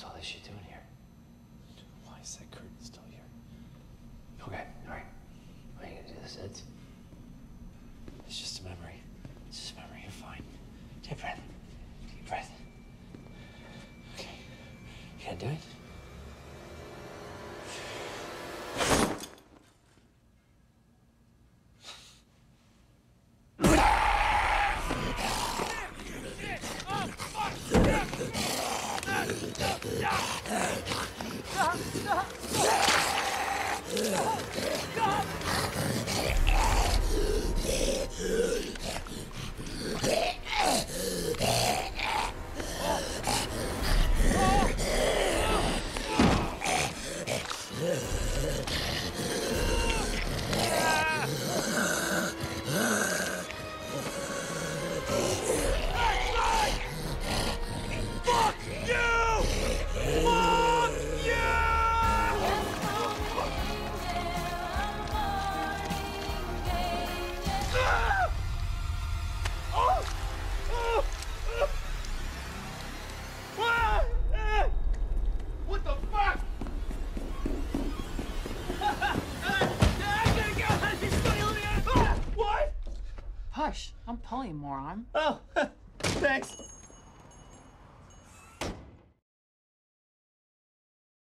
What's all this shit doing here? Why is that curtain still here? Okay, all right. What are you gonna do this? It's, it's just a memory. It's just a memory. You're fine. Take a breath. Deep breath. Okay. You gonna do it? What the fuck? What? Hush, I'm pulling, moron. Oh, thanks.